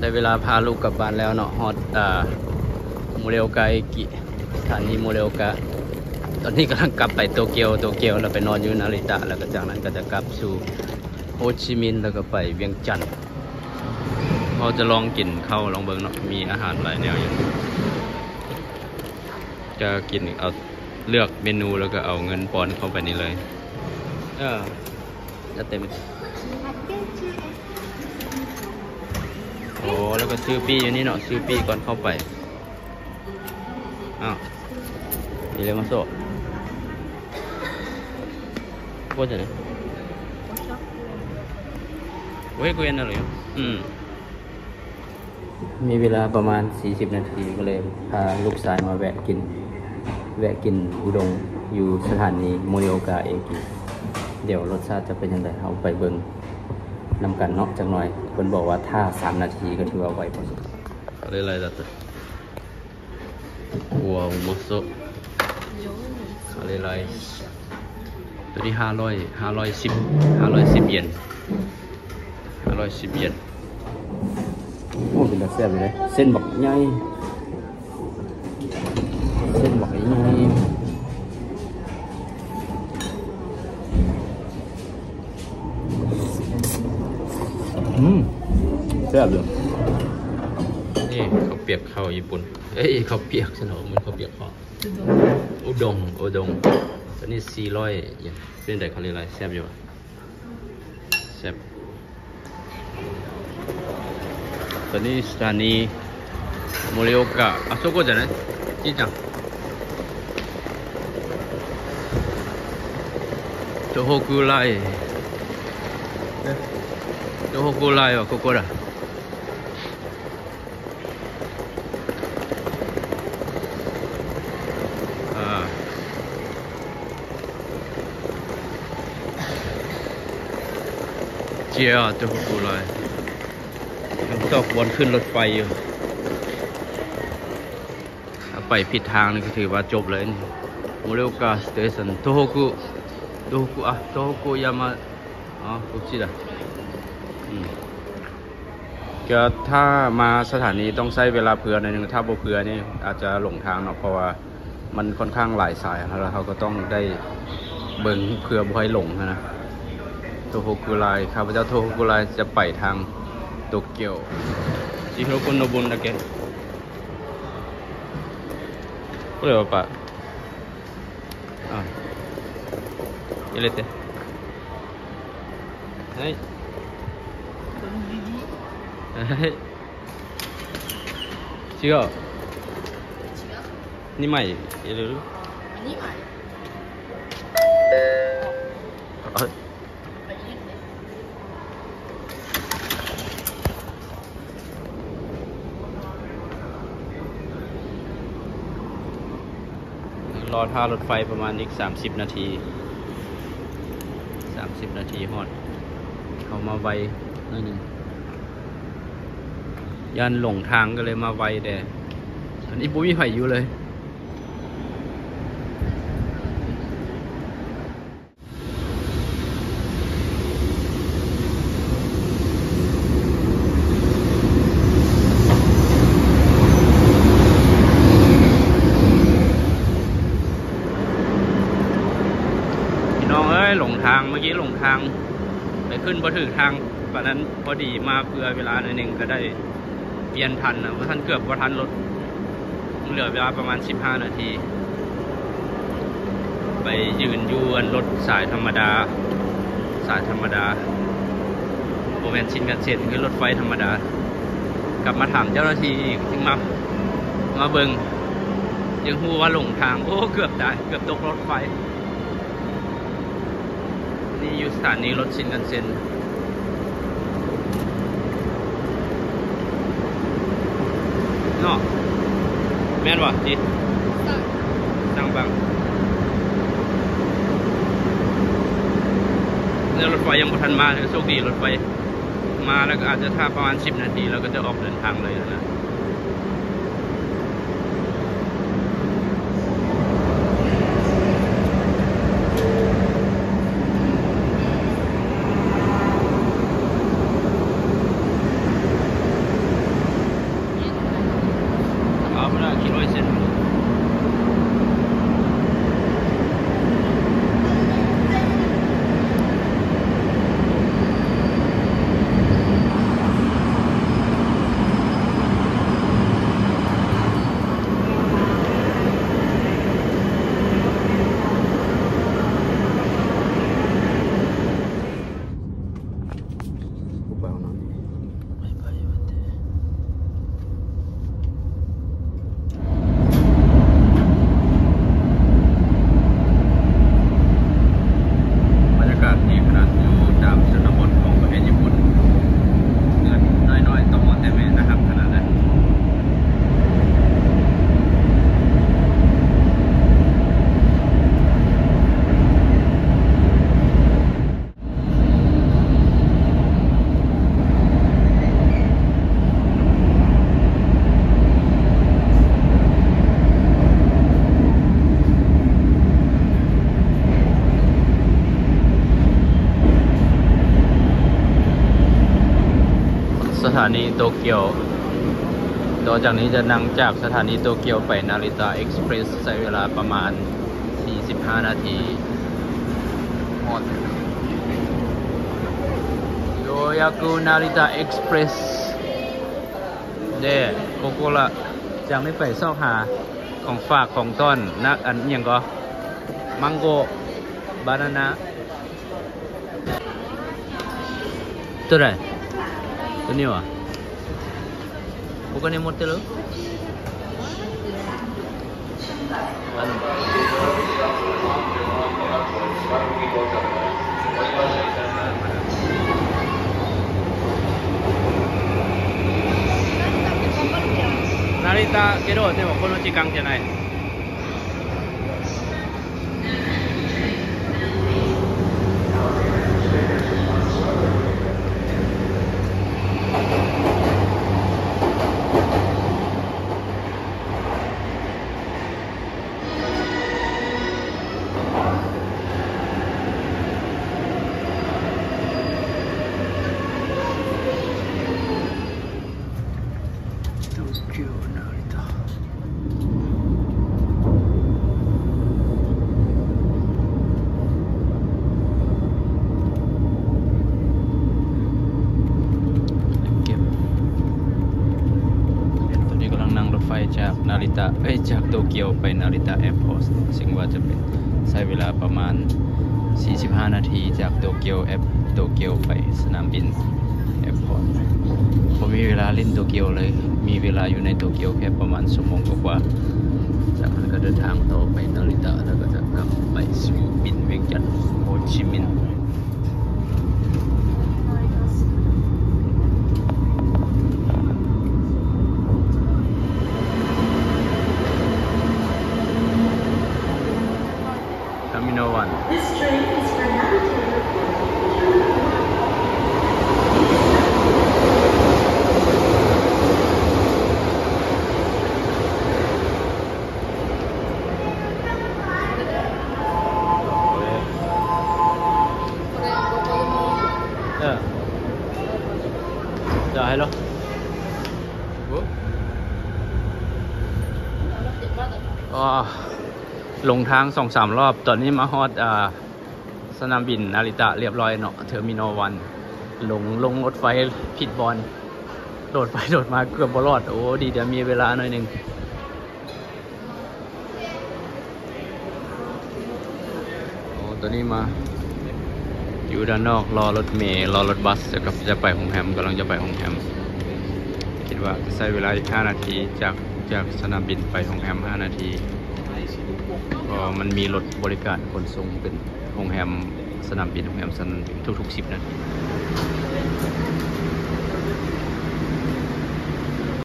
ได้เวลาพาลูกกลับบ้านแล้วเนาะฮอตอ่าโมเรลกาเอกิสถานีโมเรลกาตอนนี้กำลังกลับไปโตเกียวโตเกียวแล้วไปนอนอยู่นาริตะแล้วก็จากนั้นก็จะกลับสู่โฮจิมินห์แล้วก็ไปเวียงจันทร์เราจะลองกินข้าวลองเบิ่งเนาะมีอาหารหลายแนวอยู่จะกินเอาเลือกเมนูแล้วก็เอาเงินปอนเข้าไปนี่เลย เออจะเต็ม โอ้แล้วก็ซื้อปีอยู่นี่เนาะซื้อปีก่อนเข้าไปอ้าวนี่เลยมาโซ่โคตรเลยเว้ยกูเอ็นอะไรอยู่อืมมีเวลาประมาณ 40 นาทีก็เลยพาลูกชายมาแวะกิน แวะกินอุดงอยู่สถานีโมริโอกาเอกิเดี๋ยวรสชาติจะเป็นยังไงเอาไปเบิ่ง นำกันเนาะจังหน่อยเพิ่นบอกว่าถ้าสามนาทีก็ถือว่าไวพอสมควรอะไรอะไรตัดว้าวมอสโซอะไรอะไรตัวนี้ห้าร้อยห้าร้อยสิบห้าร้อยสิบเยนห้าร้อยสิบเยนโอ้เป็นตาแซ่บเลยเส้นบักใหญ่เส้นบักใหญ่ อืมแซ่บเลยนี่เขาวเปียกข้าวญี่ปุ่น เอ้ยเขาวเปียกใช่ไหมมันเขาวเปียกข้าวอุดงอุดงตอนนี้สี่ร้อยเยนเป็นไงเขาเรียกอะไรแซ่บอยู่ปะแซ่บตอนนี้สถานีโมเรโอกะあそこじゃないじいちゃん東北ライ 東北ライはここだああเจียจะพูดอะไรมันตอกบนขึ้นรถไฟอยู่ถ้าไปผิดทางนี่ก็ถือว่าจบเลยโมเรโอกาสเตชันโตโฮกุโตโฮกุอ่ะโตโฮกุยามาอ๋อこっちだอืม ก็ถ้ามาสถานีต้องใช้เวลาเผื่อหน่นึงถ้าโบเผื่อนี่อาจจะหลงทางเนาะเพราะว่ามันค่อนข้างหลายสายแล้วเขาก็ต้องได้เบิ่งเผื่อบ่ใหหลงนะโทโฮกุไลข้าพเจ้าโทโฮกุไลจะไปทางโตเกียวจิโรคุนโนบุนตะเกะเรียกว่าปะอะเอเลเตはい。違う2枚入れる2枚あไปเล่นเลย รอท่ารถไฟประมาณอีก 30 นาที 30 นาทีฮอด เขามาไวห นิดนึงยันหลงทางก็เลยมาไวแต่อันนี้ปุ้มีไผอยู่เลย พี่น้องเอ้ยหลงทางเมื่อกี้หลงทาง ไปขึ้นพอถึงทาง ตอนนั้นพอดีมาเพื่อเวลาหน่อยหนึ่งก็ได้เปลี่ยนทันนะเพราะท่านเกือบว่าทันรถเหลือเวลาประมาณ 15 นาที ไปยืนยูนรถสายธรรมดา สายธรรมดาโมเมนชินกันเซ็นคือรถไฟธรรมดา กลับมาถามเจ้าหน้าที่อีกถึงมามาเบิงยังหูว่าหลงทาง โอ้ เกือบตายเกือบตกรถไฟ นี่อยู่สถานีรถชินกันเซ็น เนาะแม่นวะจีสั่งบังเนี่ยรถไฟยังบ่ทันมาเลยโชคดีรถไฟมาแล้วก็อาจจะถ้าประมาณ 10 นาทีเราก็จะออกเดินทางเลยนะ and สถานีโตเกียว ต่อจากนี้จะนั่งจากสถานีโตเกียวไปนาริตะเอ็กซ์เพรสใช้เวลาประมาณ 45 นาทีหมดโยยากุนาริตะเอ็กซ์เพรสเด้โกโกละจากนี้ไปซอกหาของฝากของต้นนักอันอย่างก็มังโกบานานาตัวไหน ตัวนี้วะ他に持ってるあの成田けどでもこの時間じゃない จากนาริตะเอ้ยจากโตเกียวไปนาริตะ airport ซึ่งว่าจะเป็นใช้เวลาประมาณ 45 นาทีจากโตเกียวแอร์โตเกียวไปสนามบิน airport ผมมีเวลาเล่นโตเกียวเลย มีเวลาอยู่ในโตเกียวแค่ประมาณชั่วโมงกว่าจากนั้นก็เดินทางต่อไปนาริตะแล้วก็จะกลับไปสนามบินเวียงจันทน์โฮจิมินห์ จะให้เหรออ๋อลงทางสองสามรอบ ตอนนี้มาฮอดอ่าสนามบินนาริตะเรียบร้อยเนาะเทอร์มินอลวัน ลงลงรถไฟผิดบอลโดดไปโดดมาเกือบบรอด โอ้ ดีเดี๋ยวมีเวลาหน่อยหนึ่งโอ้ตัวนี้มา อยู่ด้านนอกรอรถเมล์รอรถบัสแล้วก็จะไปหงแฮมกำลังจะไปหงแฮมคิดว่าใช้เวลาอีก 5 นาทีจากจากสนามบินไปหงแฮม 5 นาทีก็มันมีรถบริการขนส่งเป็นหงแฮมสนามบินหงแฮมสนามบินทุกๆ 10 นาที